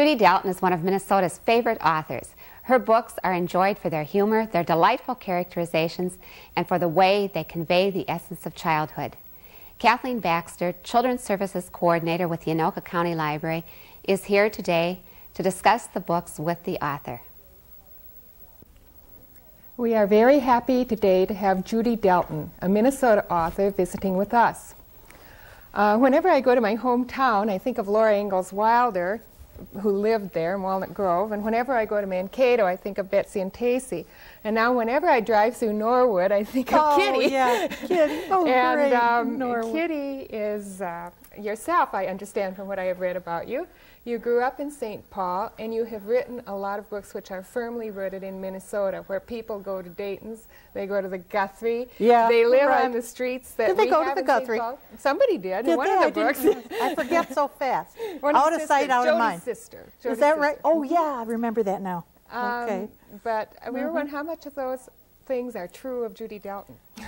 Judy Delton is one of Minnesota's favorite authors. Her books are enjoyed for their humor, their delightful characterizations, and for the way they convey the essence of childhood. Kathleen Baxter, Children's Services Coordinator with the Anoka County Library, is here today to discuss the books with the author. We are very happy today to have Judy Delton, a Minnesota author, visiting with us. Uh, whenever I go to my hometown, I think of Laura Ingalls Wilder, who lived there in Walnut Grove. And whenever I go to Mankato, I think of Betsy and Tacy. And now whenever I drive through Norwood, I think of Kitty. oh, yeah, Kitty. Oh, and great. um, Norwood. Kitty is uh, yourself, I understand from what I have read about you. You grew up in St. Paul, and you have written a lot of books which are firmly rooted in Minnesota, where people go to Dayton's, they go to the Guthrie, Yeah, they live right. on the streets that Did they go to the. Guthrie? Somebody did, Did in one they? of the I books. I forget so fast. One out of sight, out of mind. sister. Is Jody's that right? Oh, yeah, I remember that now. Um, okay. But we Mm-hmm. were wondering how much of those things are true of Judy Delton.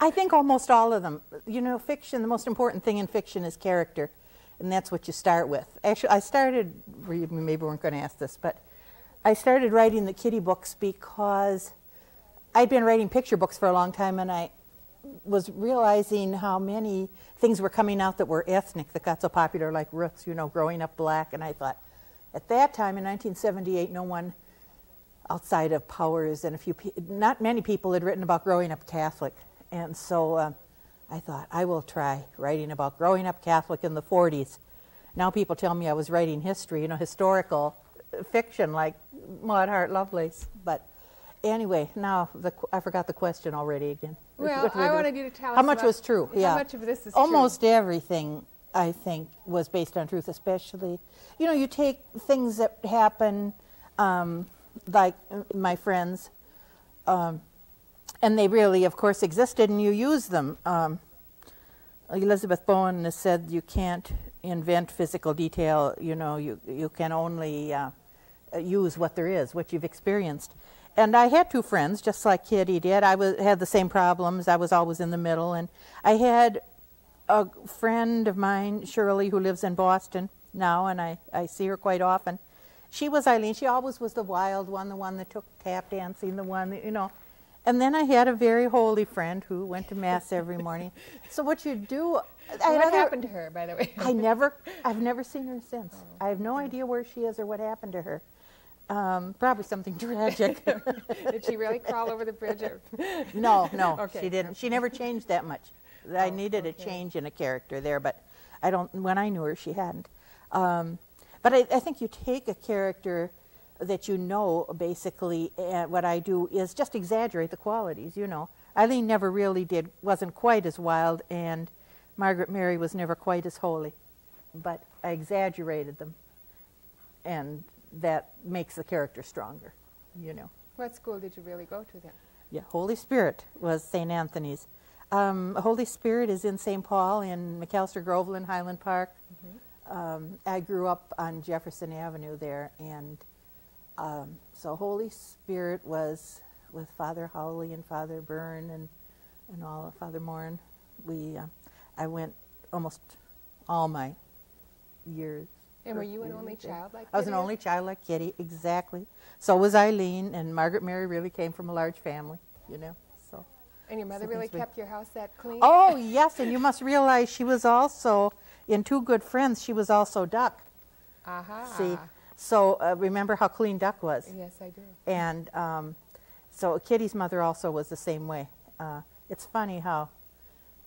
I think almost all of them. You know, fiction, the most important thing in fiction is character, and that's what you start with. Actually, I started, we maybe weren't going to ask this, but I started writing the kitty books because I'd been writing picture books for a long time, and I was realizing how many things were coming out that were ethnic that got so popular, like Roots, you know, growing up black. And I thought, at that time in 1978, no one outside of Powers and a few, pe- not many people had written about growing up Catholic. And so uh, I thought, I will try writing about growing up Catholic in the 40s. Now people tell me I was writing history, you know, historical uh, fiction like Maud Hart Lovelace. But anyway, now the, qu- I forgot the question already again. Well, What I wanted you to tell How us much was true? how yeah. much of this is true? Almost everything, I think, was based on truth, especially, you know, you take things that happen, um, like my friends, um, and they really, of course, existed, and you use them. Um, Elizabeth Bowen has said you can't invent physical detail, you know, you, you can only uh, use what there is, what you've experienced. And I had two friends, just like Kitty did. I was, had the same problems. I was always in the middle. And I had a friend of mine, Shirley, who lives in Boston now, and I, I see her quite often. She was Eileen. She always was the wild one, the one that took tap dancing, the one that, you know. And then I had a very holy friend who went to Mass every morning. So what you do... I what happened to her, by the way? I never, I've never seen her since. I have no idea where she is or what happened to her. Um, probably something tragic. Did she really crawl over the bridge? Or? no, no, Okay. she didn't. She never changed that much. I Oh, needed a change in a character there, but I don't. When I knew her, she hadn't. Um, but I, I think you take a character that you know, basically, and what I do is just exaggerate the qualities. You know, Eileen never really did, wasn't quite as wild, and Margaret Mary was never quite as holy, but I exaggerated them, and that makes the character stronger. You know. What school did you really go to then? Yeah, Holy Spirit was St. Anthony's. Um, Holy Spirit is in St. Paul in Macalester Groveland, Highland Park. Um, I grew up on Jefferson Avenue there, and um, so Holy Spirit was with Father Howley and Father Byrne and and all of Father Morin. We uh, I went almost all my years. And were you an only child like I was an only child like Kitty, exactly. So was Eileen, and Margaret Mary really came from a large family, you know. So. And your mother So really kept your house that clean? Oh yes, and you must realize she was also in Two Good Friends. She was also Duck. Aha. See, so uh, remember how clean Duck was, Yes, I do. and um, so Kitty's mother also was the same way. Uh, it's funny how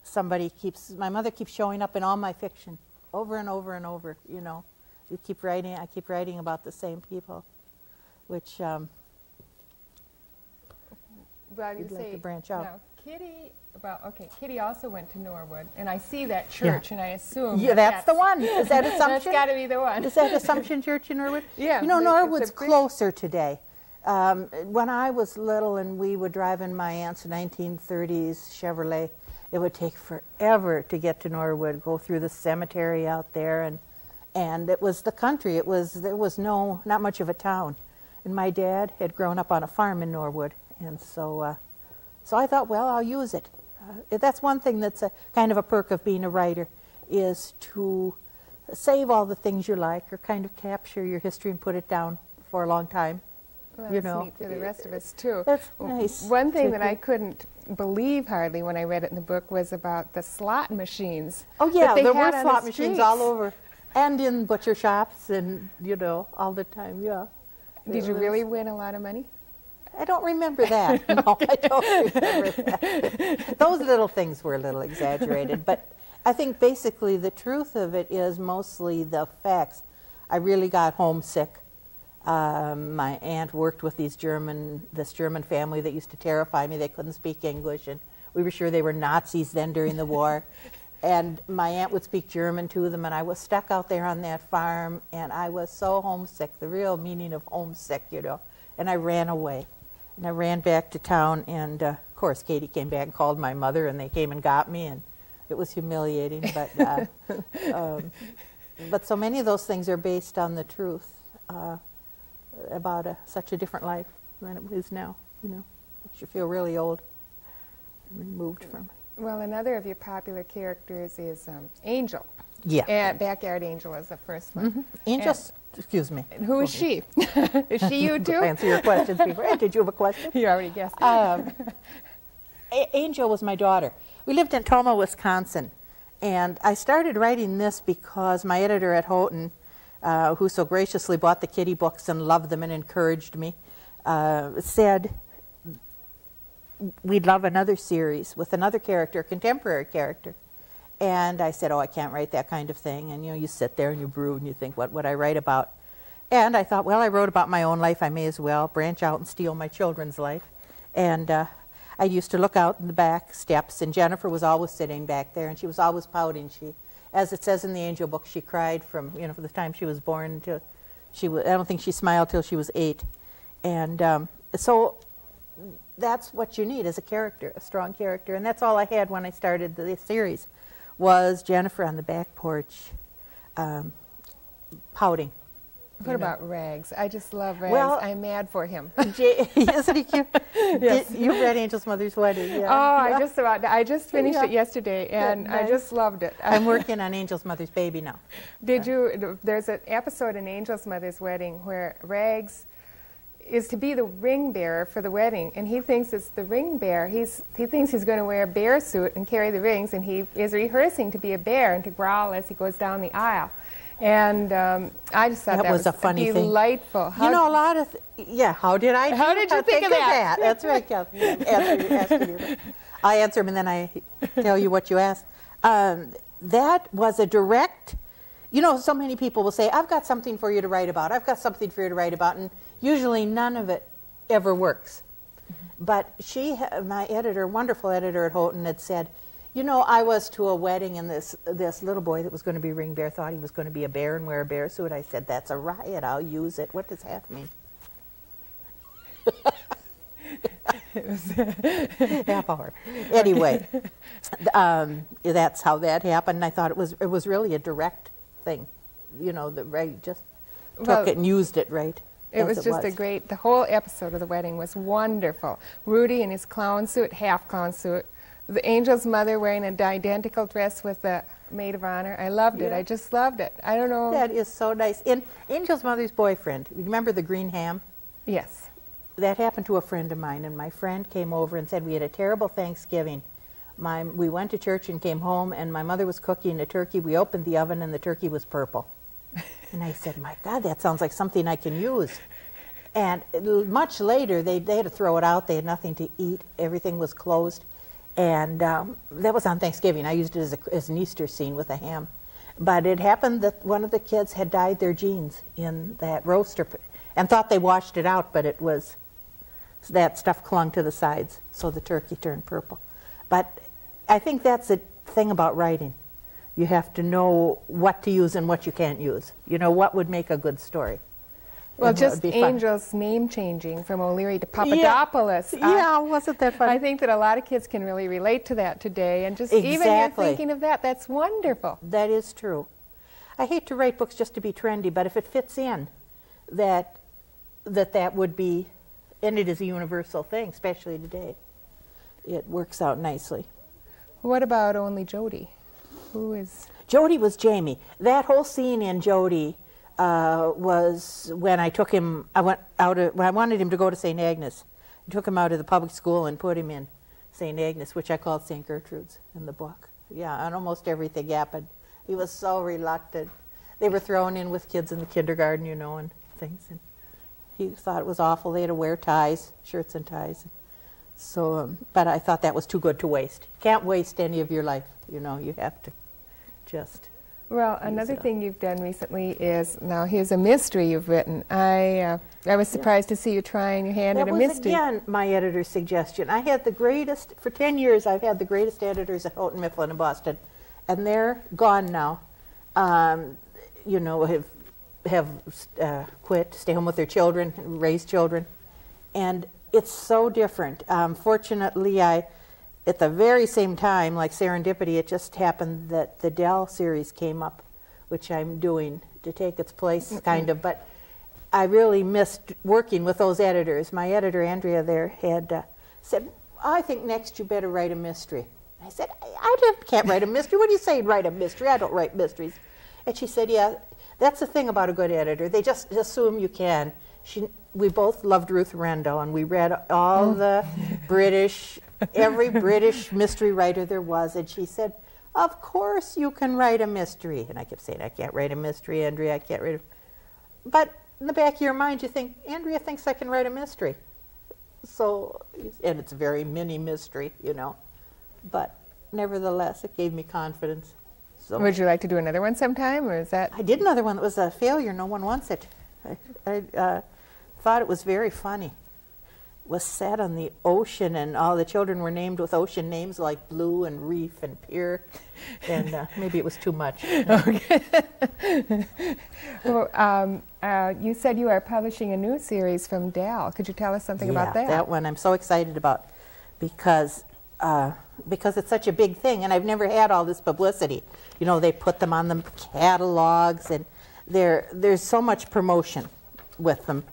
somebody keeps my mother keeps showing up in all my fiction over and over and over. You know, you keep writing. I keep writing about the same people, which um, Well, you You'd like say to branch out. Now, Kitty. Well, okay. Kitty also went to Norwood, and I see that church, and I assume yeah, that that's the one. Is that That's Assumption? got to be the one. Is that Assumption Church in Norwood? Yeah, You know, it's- it's a Norwood's closer today. Um, when I was little and we would drive in my aunt's 1930s Chevrolet, it would take forever to get to Norwood, go through the cemetery out there, and and it was the country. It was there was no not much of a town, and my dad had grown up on a farm in Norwood, and so uh, so I thought, well, I'll use it. Uh, that's one thing that's a kind of a perk of being a writer, is to save all the things you like or kind of capture your history and put it down for a long time. Well, you know, neat for the rest of us too. That's nice. One thing that I couldn't believe hardly when I read it in the book was about the slot machines. Oh yeah, there were on the slot machines all over, and in butcher shops, and you know, all the time. Yeah. Did you really win a lot of money? I don't remember that. no, I don't remember that. Those little things were a little exaggerated, but I think basically the truth of it is mostly the facts. I really got homesick. Um, my aunt worked with these German, this German family that used to terrify me. They couldn't speak English, and we were sure they were Nazis then during the war. And my aunt would speak German to them, and I was stuck out there on that farm, and I was so homesick, the real meaning of homesick, you know. And I ran away. And I ran back to town, and uh, of course, Katie came back and called my mother, and they came and got me, and it was humiliating. But, uh, um, but so many of those things are based on the truth uh, about a, such a different life than it is now, you know. Makes you feel really old and removed from it. Well, another of your popular characters is um, Angel. Yeah. And Backyard Angel is the first one. Angel, excuse me. Who is she? is she you too? answer your questions before. Did you have a question? You already guessed. um, Angel was my daughter. We lived in Tomah, Wisconsin, and I started writing this because my editor at Houghton, uh, who so graciously bought the kitty books and loved them and encouraged me, uh, said we'd love another series with another character, a contemporary character. And I said, "Oh, I can't write that kind of thing." And you know, you sit there and you brood and you think, "What would I write about?" And I thought, well, I wrote about my own life. I may as well branch out and steal my children's life. And uh, I used to look out in the back steps, and Jennifer was always sitting back there, and she was always pouting. She, as it says in the Angel book, she cried from you know from the time she was born to she was. I don't think she smiled till she was eight, and um, so that's what you need as a character, a strong character, and that's all I had when I started the, series, was Jennifer on the back porch, um, pouting. what you know. about Rags? I just love Rags. Well- I'm mad for him. J- Isn't he cute? Yes. Did- you read Angel's Mother's Wedding. Yeah. Oh, I just about I just finished Yeah. it yesterday, and I nice. just loved it. I'm working on Angel's Mother's Baby now. Did you? There's an episode in Angel's Mother's Wedding where Rags is to be the ring bearer for the wedding, and he thinks it's the ring bearer. He's he thinks he's going to wear a bear suit and carry the rings, and he is rehearsing to be a bear and to growl as he goes down the aisle. And um, I just thought That that, was a funny thing. delightful. you know, a lot of, th- yeah, how did I How did you think of that? That's right, Kathleen. Answer, answer your- I answer them and then I tell you what you asked. Um, that was a direct, you know, so many people will say, I've got something for you to write about. I've got something for you to write about. And usually none of it ever works. But she, my editor, wonderful editor at Houghton, had said, you know, I was to a wedding and this this little boy that was going to be ring bear thought he was going to be a bear and wear a bear suit. I said, that's a riot. I'll use it. What does half mean? It was half hour. Anyway, um, that's how that happened. I thought it was it was really a direct thing, you know, that Ray just took Well, it and used it right. It as was just a great. The whole episode of the wedding was wonderful. Rudy in his clown suit, half clown suit. The angel's mother wearing an identical dress with the maid of honor. I loved it. I just loved it. I don't know. That is so nice. And Angel's mother's boyfriend, remember the green ham? yes. that happened to a friend of mine, and my friend came over and said we had a terrible Thanksgiving. My, we went to church and came home, and my mother was cooking a turkey. We opened the oven, and the turkey was purple. and I said, "My God, that sounds like something I can use." And much later, they, they had to throw it out. They had nothing to eat. Everything was closed, and um, that was on Thanksgiving. I used it as, a, as an Easter scene with a ham. But it happened that one of the kids had dyed their jeans in that roaster, and thought they washed it out, but it was that stuff clung to the sides, so the turkey turned purple. But I think that's the thing about writing. You have to know what to use and what you can't use. You know what would make a good story. Well, And just be fun. Angel's name changing from O'Leary to Papadopoulos. I- Yeah, wasn't that fun? I think that a lot of kids can really relate to that today, and just even you're thinking of that, that's wonderful. That is true. I hate to write books just to be trendy, but if it fits in, that that that would be, and it is a universal thing, especially today. It works out nicely. What about only Jody? Who is Jody was Jamie. That whole scene in Jody uh, was when I took him. I went out. Of, when I wanted him to go to St. Agnes. I took him out of the public school and put him in St. Agnes, which I called St. Gertrude's in the book. Yeah, and almost everything happened. He was so reluctant. They were thrown in with kids in the kindergarten, you know, and things. And he thought it was awful. They had to wear ties, shirts and ties. So, um, but I thought that was too good to waste. Can't waste any of your life. You know, you have to just. Well, another thing you've done recently is now here's a mystery you've written. I uh, I was surprised yeah. to see you trying your hand that at a mystery. That was again my editor's suggestion. I had the greatest for ten years. I've had the greatest editors at Houghton Mifflin in Boston, and they're gone now. Um, you know, have have uh, quit, stay home with their children, raise children, and it's so different. Um, fortunately, I, at the very same time, like serendipity, it just happened that the Dell series came up, which I'm doing to take its place, mm-hmm. kind of. But I really missed working with those editors. My editor, Andrea, there had uh, said, I think next you better write a mystery. I said, I, I can't write a mystery. What do you say, write a mystery? I don't write mysteries. And she said, Yeah, that's the thing about a good editor. They just assume you can. She, we both loved Ruth Rendell, and we read all the British, every British mystery writer there was, and she said, "Of course you can write a mystery." And I kept saying, "I can't write a mystery, Andrea. I can't write." A... But in the back of your mind, you think Andrea thinks I can write a mystery. So, and it's a very mini mystery, you know, but nevertheless, it gave me confidence. So Would you like to do another one sometime, or is that? I did another one that was a failure. No one wants it. I, I uh, thought it was very funny. It was set on the ocean, and all the children were named with ocean names like Blue and Reef and Pier, and uh, maybe it was too much. Okay. well, um, uh, you said you are publishing a new series from Dell. Could you tell us something yeah, about that? that one I'm so excited about because uh, because it's such a big thing, and I've never had all this publicity. You know, they put them on the catalogs, and there there's so much promotion with them.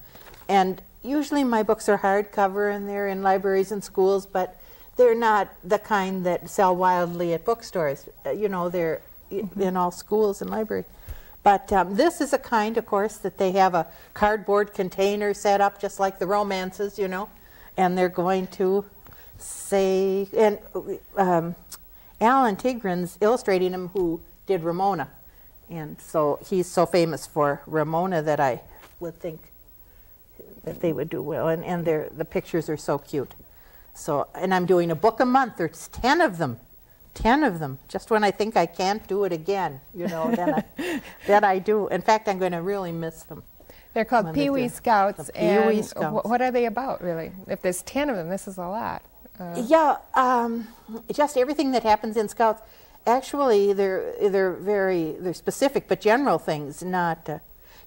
And usually my books are hardcover and they're in libraries and schools, but they're not the kind that sell wildly at bookstores. Uh, you know, they're mm-hmm. in all schools and libraries. But um, this is a kind, of course, that they have a cardboard container set up just like the romances, you know, and they're going to say, and um, Alan Tiegreen's illustrating him who did Ramona. And so he's so famous for Ramona that I would think that they would do well. And, and the pictures are so cute. So, and I'm doing a book a month. There's 10 of them. 10 of them. Just when I think I can't do it again, you know, then I, then I do. In fact, I'm going to really miss them. They're called Pee Wee Scouts. Pee Wee Scouts. what are they about, really? If there's 10 of them, this is a lot. Uh, yeah, um, just everything that happens in Scouts. Actually, they're, they're very they're specific, but general things, not, uh,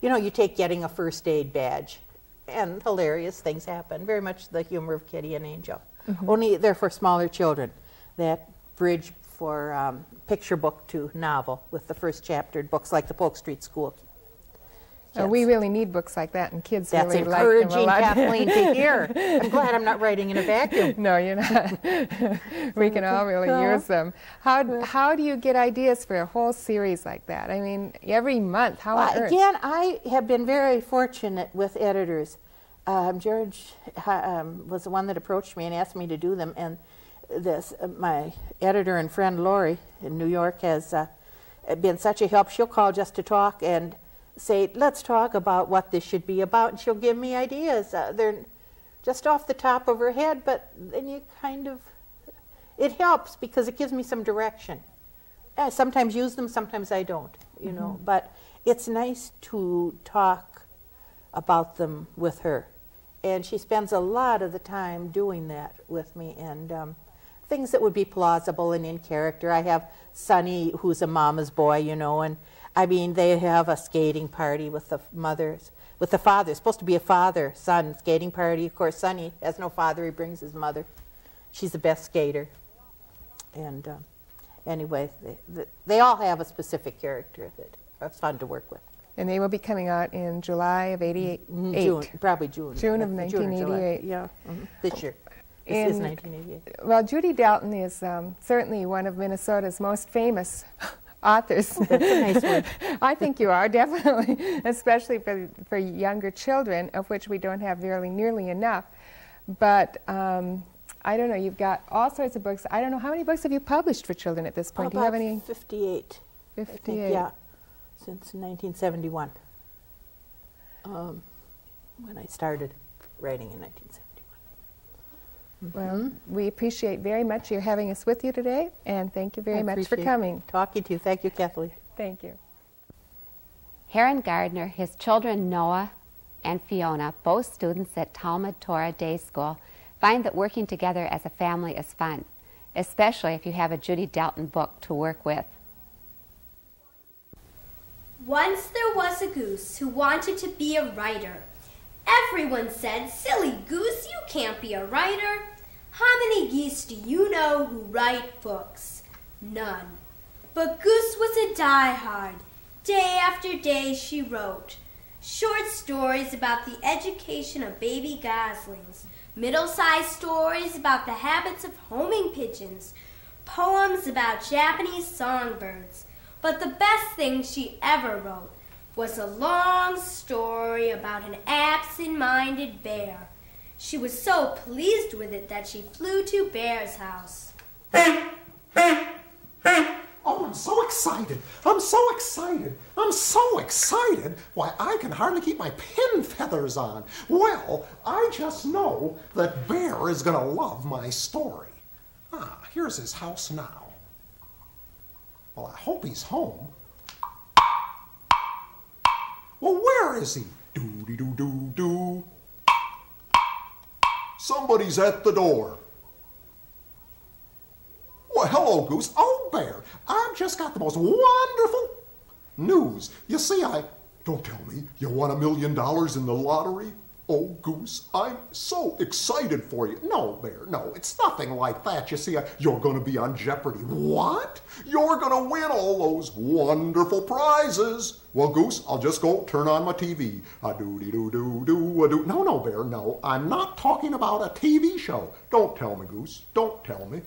you know, you take getting a first aid badge and hilarious things happen. Very much the humor of Kitty and Angel. Mm-hmm. Only they're for smaller children. That bridge for um, picture book to novel with the first chaptered books like the Polk Street School. Uh, we really need books like that, and kids That's really like them a lot. Kathleen, to hear. I'm glad I'm not writing in a vacuum. No, you're not. we can all really use them. How, how do you get ideas for a whole series like that? I mean, every month, how well, Again, I have been very fortunate with editors. Um, George um, was the one that approached me and asked me to do them, and this uh, my editor and friend Lori in New York has uh, been such a help. She'll call just to talk and say, let's talk about what this should be about, and she'll give me ideas. Uh, they're just off the top of her head, but then you kind of, it helps because it gives me some direction. I sometimes use them, sometimes I don't, you mm-hmm. know, but it's nice to talk about them with her. And she spends a lot of the time doing that with me, and um, things that would be plausible and in character. I have Sonny, who's a mama's boy, you know, and I mean, they have a skating party with the mothers, with the father. It's supposed to be a father son skating party. Of course, Sonny has no father. He brings his mother. She's the best skater. And uh, anyway, they, they, all have a specific character that are fun to work with. And they will be coming out in July of 88? Mm, June, probably June. June of 1988. June yeah, mm-hmm. this year. This is 1988. Well, Judy Delton is um, certainly one of Minnesota's most famous authors. That's a nice word. I think you are, definitely, especially for, for younger children, of which we don't have nearly, nearly enough. But um, I don't know, you've got all sorts of books. I don't know, how many books have you published for children at this point? Do you have About any? 58. I 58. think, yeah, since 1971. Um, when I started writing in 1971. Well, we appreciate very much your having us with you today, and thank you very I much for coming. Talking to you. Thank you, Kathleen. Thank you. Heron Gardner, his children Noah and Fiona, both students at Talmud Torah Day School, find that working together as a family is fun, especially if you have a Judy Delton book to work with. Once there was a goose who wanted to be a writer. Everyone said, Silly goose, you can't be a writer. How many geese do you know who write books? None. But Goose was a die-hard. Day after day she wrote. Short stories about the education of baby goslings, middle-sized stories about the habits of homing pigeons, poems about Japanese songbirds. But the best thing she ever wrote was a long story about an absent-minded bear. She was so pleased with it that she flew to Bear's house. Oh, I'm so excited. I'm so excited. I'm so excited. Why, I can hardly keep my pin feathers on. Well, I just know that Bear is going to love my story. Ah, here's his house now. Well, I hope he's home. Well, where is he? Doo doo doo doo. Somebody's at the door. Well, hello, Goose. Oh, Bear, I've just got the most wonderful news. You see, I. Don't tell me you won a million dollars in the lottery. Oh, Goose, I'm so excited for you. No, Bear, no, it's nothing like that. You see, I, you're going to be on Jeopardy. What? You're going to win all those wonderful prizes. Well, Goose, I'll just go turn on my TV. A doody doo doo doo a doo. No, no, Bear, no. I'm not talking about a TV show. Don't tell me, Goose. Don't tell me.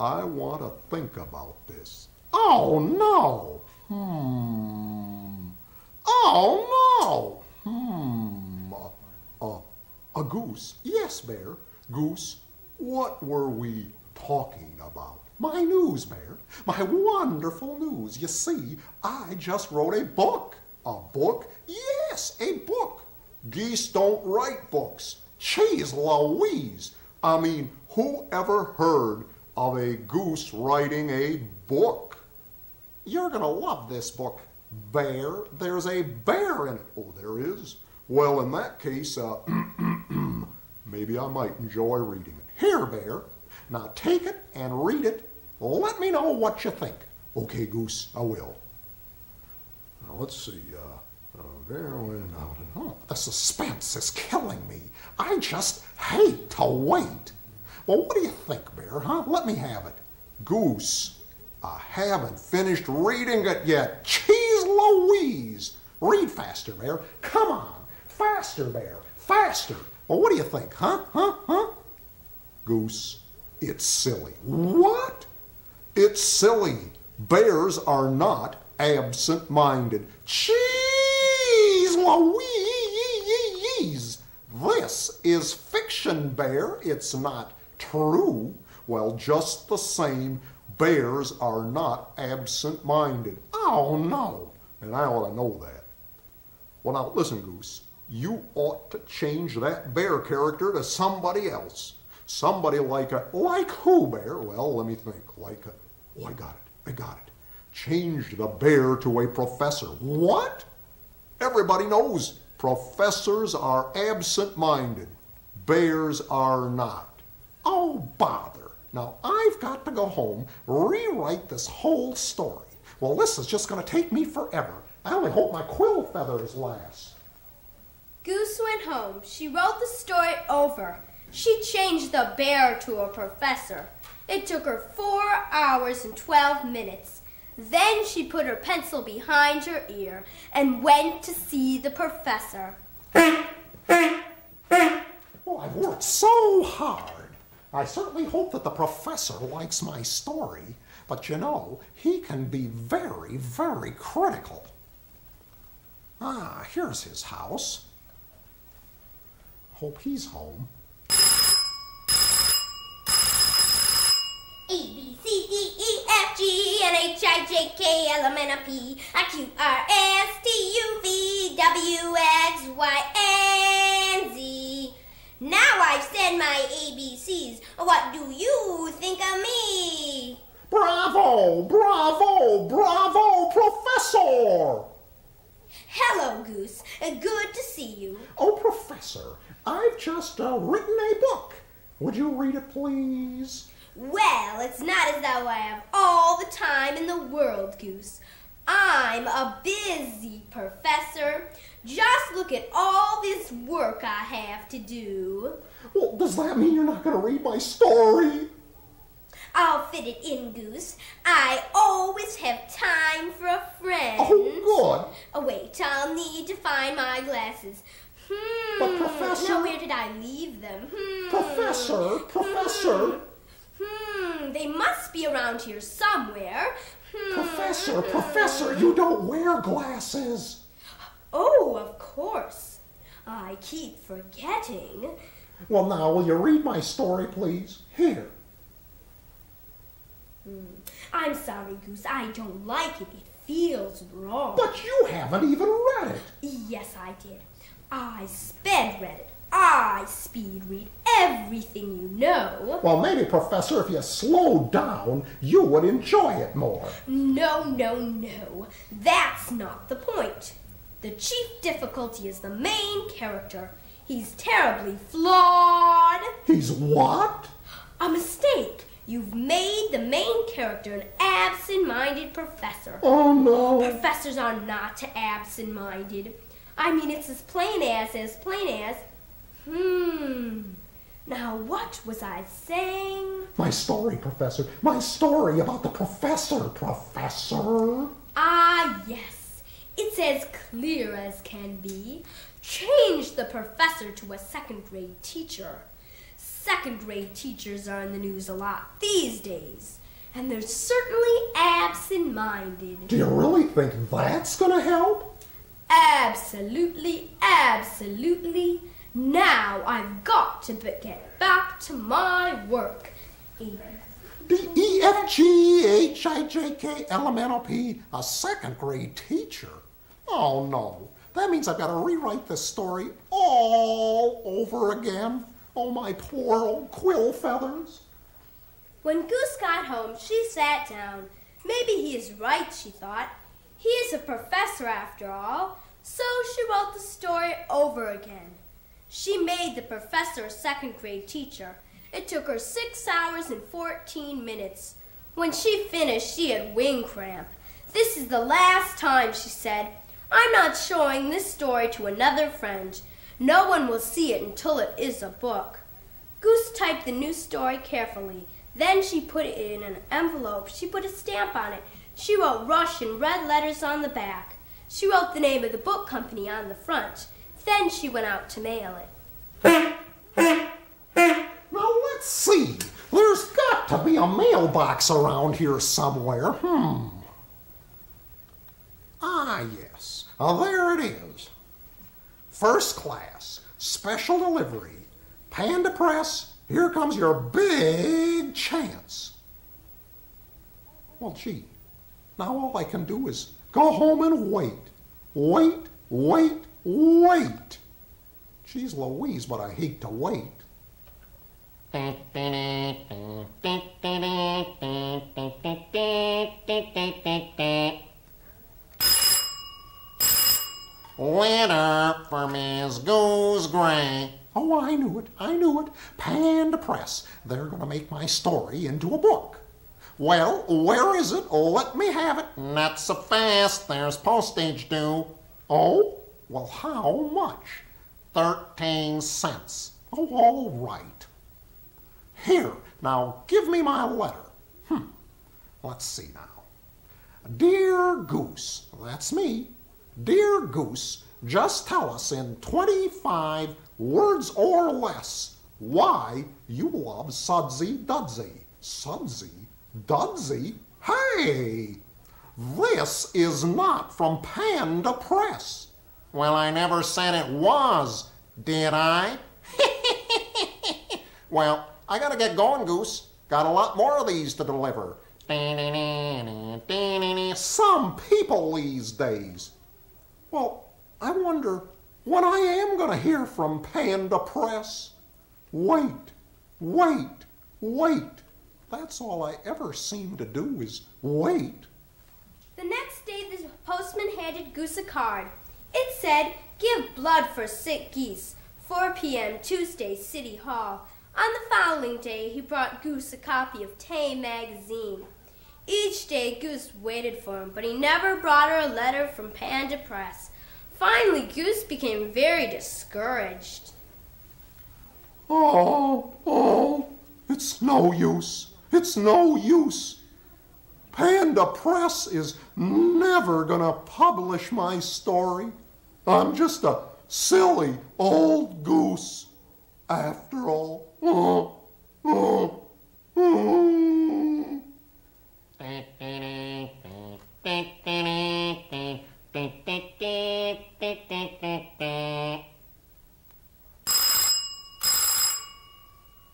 I want to think about this. Oh, no. Hmm. Oh, no. Hmm. A goose. Yes, Bear. Goose, what were we talking about? My news, Bear. My wonderful news. You see, I just wrote a book. A book? Yes, a book. Geese don't write books. Cheese Louise. I mean, who ever heard of a goose writing a book? You're going to love this book, Bear. There's a bear in it. Oh, there is? Well, in that case, uh, maybe I might enjoy reading it. Here, Bear. Now take it and read it. Let me know what you think. Okay, Goose, I will. Now, let's see. Uh, uh, Bear went out and oh, the suspense is killing me. I just hate to wait. Well, what do you think, Bear, huh? Let me have it. Goose, I haven't finished reading it yet. Cheese Louise! Read faster, Bear. Come on. Faster, Bear. Faster. Well, what do you think, huh? Huh? Huh? Goose, it's silly. What? It's silly. Bears are not absent minded. Cheese Louise! This is fiction, Bear. It's not true. Well, just the same, bears are not absent minded. Oh, no. And I ought to know that. Well, now, listen, Goose. You ought to change that bear character to somebody else. Somebody like a. Like who, Bear? Well, let me think. Like a. Oh, I got it. I got it. Change the bear to a professor. What? Everybody knows professors are absent minded, bears are not. Oh, bother. Now I've got to go home, rewrite this whole story. Well, this is just going to take me forever. I only hope my quill feathers last. Goose went home. She wrote the story over. She changed the bear to a professor. It took her four hours and twelve minutes. Then she put her pencil behind her ear and went to see the professor. Well, I've worked so hard. I certainly hope that the professor likes my story. But you know, he can be very, very critical. Ah, here's his house. Hope he's home. A B C D E F G N H I J K L M N O P Q R S T U V W X Y and Z. Now I've said my ABCs. What do you think of me? Bravo! Bravo! Bravo, Professor! Hello, Goose. Good to see you. Oh, Professor, I've just uh, written a book. Would you read it, please? Well, it's not as though I have all the time in the world, Goose. I'm a busy professor. Just look at all this work I have to do. Well, does that mean you're not going to read my story? I'll fit it in, Goose. I always have time for a friend. Oh, Oh, wait, I'll need to find my glasses. Hmm. But, Professor- Now, where did I leave them? Hmm. Professor, Professor. Hmm. They must be around here somewhere. Hmm. Professor, Professor, you don't wear glasses. Oh, of course. I keep forgetting. Well, now, will you read my story, please? Here. I'm sorry, Goose. I don't like it. It feels wrong. But you haven't even read it. Yes, I did. I sped read it. I speed read everything you know. Well, maybe, Professor, if you slowed down, you would enjoy it more. No, no, no. That's not the point. The chief difficulty is the main character. He's terribly flawed. He's what? A mistake. You've made the main character an absent-minded professor. Oh, no. Professors are not absent-minded. I mean, it's as plain as, as plain as. Hmm. Now, what was I saying? My story, Professor. My story about the professor, Professor. Ah, yes. It's as clear as can be. Change the professor to a second grade teacher. Second grade teachers are in the news a lot these days, and they're certainly absent minded. Do you really think that's going to help? Absolutely, absolutely. Now I've got to get back to my work. D E F G H I J K L M N O P, a second grade teacher. Oh no, that means I've got to rewrite this story all over again. Oh, my poor old quill feathers. When Goose got home, she sat down. Maybe he is right, she thought. He is a professor after all. So she wrote the story over again. She made the professor a second grade teacher. It took her six hours and 14 minutes. When she finished, she had wing cramp. This is the last time, she said. I'm not showing this story to another friend. No one will see it until it is a book. Goose typed the new story carefully. Then she put it in an envelope. She put a stamp on it. She wrote Rush in red letters on the back. She wrote the name of the book company on the front. Then she went out to mail it. Now let's see. There's got to be a mailbox around here somewhere. Hmm. Ah, yes. Oh, there it is. First class, special delivery, Panda Press. Here comes your big chance. Well, gee, now all I can do is go home and wait. Wait, wait, wait. Geez Louise, but I hate to wait. Winner for Miss Goose Gray. Oh, I knew it. I knew it. Panda Press. They're going to make my story into a book. Well, where is it? Let me have it. Not so fast, there's postage due. Oh, well, how much? Thirteen cents. Oh, all right. Here, now give me my letter. Hmm. Let's see now. Dear Goose, that's me. Dear Goose, just tell us in 25 words or less why you love Sudsy Dudsy. Sudsy Dudsy? Hey, this is not from Panda Press. Well, I never said it was, did I? well, I gotta get going, Goose. Got a lot more of these to deliver. Some people these days. Well, I wonder when I am to hear from Panda Press. Wait, wait, wait. That's all I ever seem to do is wait. The next day, the postman handed Goose a card. It said, Give blood for sick geese, 4 p.m. Tuesday, City Hall. On the following day, he brought Goose a copy of Tay magazine. Each day, Goose waited for him, but he never brought her a letter from Panda Press. Finally, Goose became very discouraged. Oh, oh, it's no use. It's no use. Panda Press is never going to publish my story. I'm just a silly old goose after all.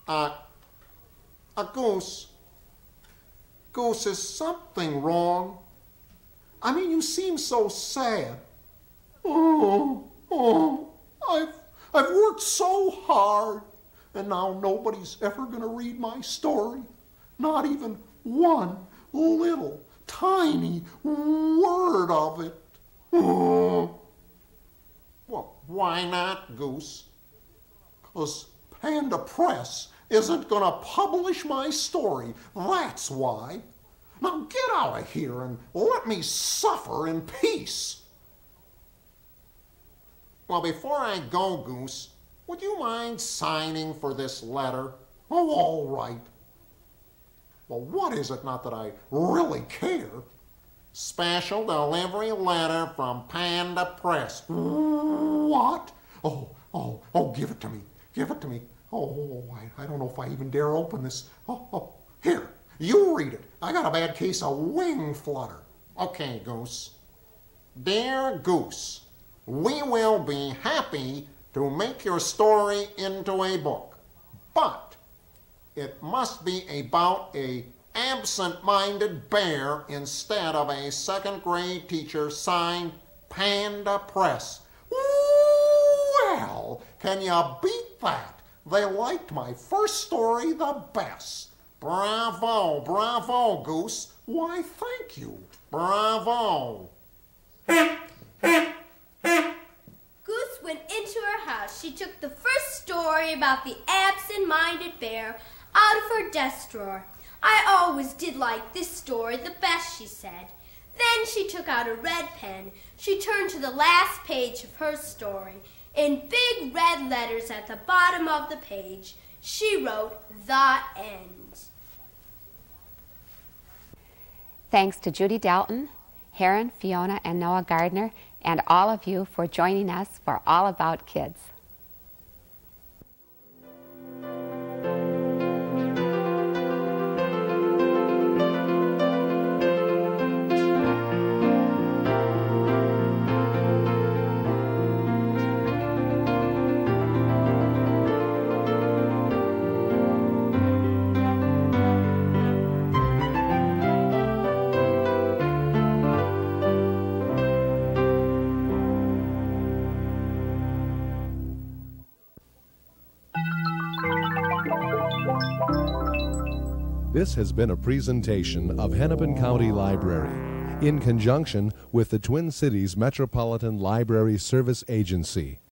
Uh, a goose. Goose, is something wrong? I mean, you seem so sad. Oh, oh, I've, I've worked so hard, and now nobody's ever going to read my story. Not even one little, tiny word of it. Oh. Well, why not, Goose? Because Panda Press isn't going to publish my story. That's why. Now get out of here and let me suffer in peace. Well, before I go, Goose, would you mind signing for this letter? Oh, all right. Well, what is it? Not that I really care. Special delivery letter from Panda Press. What? Oh, oh, oh, give it to me. Give it to me. Oh, I, I don't know if I even dare open this. Oh, oh, here, you read it. I got a bad case of wing flutter. Okay, Goose. Dear Goose, we will be happy to make your story into a book, but it must be about a absent-minded bear instead of a second grade teacher signed Panda Press. Well, can you beat that? They liked my first story the best. Bravo, bravo, Goose. Why, thank you. Bravo. Goose went into her house. She took the first story about the absent-minded bear out of her desk drawer. I always did like this story the best, she said. Then she took out a red pen. She turned to the last page of her story. In big red letters at the bottom of the page, she wrote, The End. Thanks to Judy Delton, Heron, Fiona, and Noah Gardner, and all of you for joining us for All About Kids. This has been a presentation of Hennepin County Library in conjunction with the Twin Cities Metropolitan Library Service Agency.